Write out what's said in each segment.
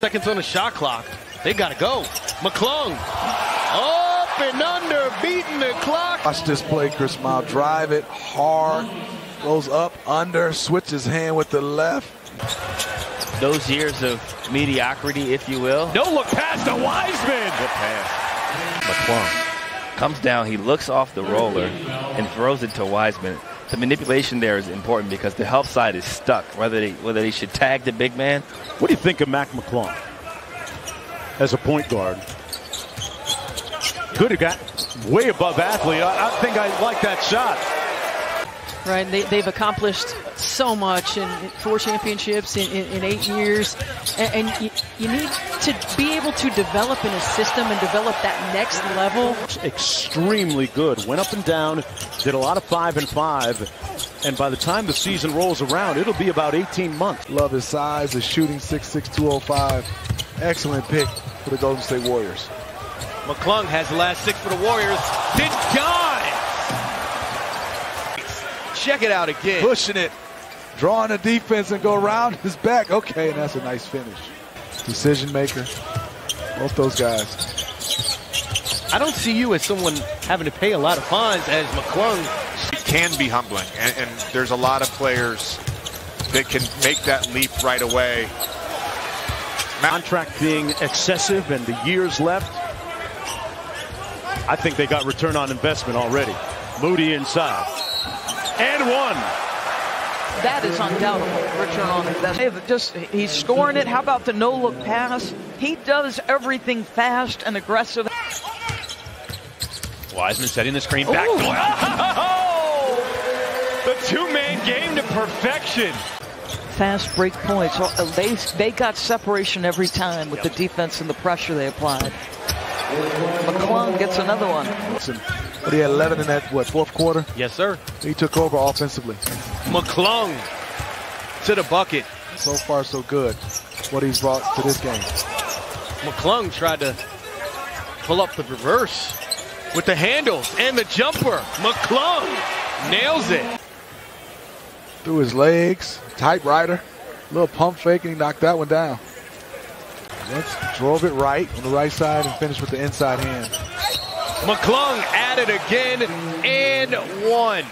Seconds on the shot clock. They got to go. McClung. Up and under, beating the clock. Watch this play, Chris Mile. Drive it hard. Goes up, under, switches hand with the left. Those years of mediocrity, if you will. No look past the Wiseman. Good pass. McClung comes down, he looks off the roller and throws it to Wiseman. The manipulation there is important because the help side is stuck, whether they whether they should tag the big man. What do you think of Mac McClung as a point guard? Could have got way above athlete. I, I think I like that shot. Right, they, they've accomplished so much in four championships in, in, in eight years, and, and you, you, need to be able to develop in a system and develop that next level. Extremely good. Went up and down, did a lot of five and five, and by the time the season rolls around, it'll be about 18 months. Love his size, his shooting 6'6", 205. Excellent pick for the Golden State Warriors. McClung has the last six for the Warriors. Did God! Check it out again. Pushing it. Drawing the defense and go around his back. Okay, and that's a nice finish. Decision maker. Both those guys. I don't see you as someone having to pay a lot of fines as McClung. It can be humbling, and, and there's a lot of players that can make that leap right away. Contract being excessive and the years left. I think they got return on investment already. Moody inside and one. That is undoubtable return on investment. Just he's scoring it. How about the no look pass? He does everything fast and aggressive. Wiseman setting the screen back. Oh! The two-man game to perfection. Fast break points. Uh, they they got separation every time with the defense and the pressure they applied. McClung gets another one. But he had 11 in that, what, fourth quarter? Yes, sir. He took over offensively. McClung to the bucket. So far, so good. What he's brought to this game. McClung tried to pull up the reverse with the handles and the jumper. McClung nails it. Through his legs, typewriter, little pump fake, and he knocked that one down. Once drove it right on the right side and finished with the inside hand. McClung at it again and one.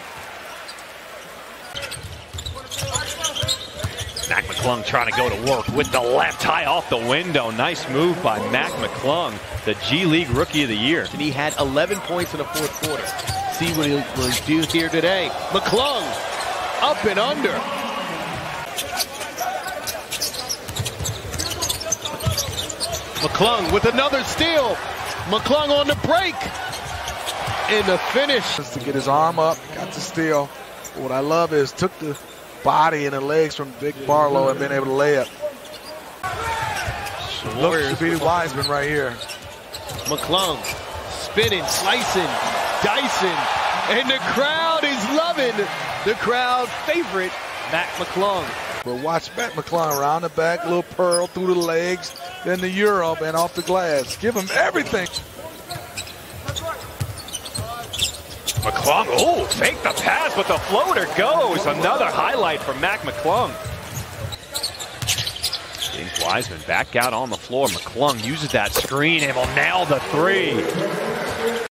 Mac McClung trying to go to work with the left high off the window. Nice move by Mac McClung, the G League Rookie of the Year. And he had 11 points in the fourth quarter. See what he'll, what he'll do here today. McClung up and under. McClung with another steal. McClung on the break. In the finish. Just To get his arm up, got to steal. What I love is took the body and the legs from Big Barlow and been able to lay it. Looks to be Wiseman right here. McClung spinning, slicing, dicing, and the crowd is loving the crowd favorite, Mac McClung. But watch Mac McClung around the back, little pearl through the legs, then the Europe and off the glass. Give him everything. McClung, oh, fake the pass, but the floater goes. Another highlight for Mac McClung. James Wiseman back out on the floor. McClung uses that screen and will nail the three.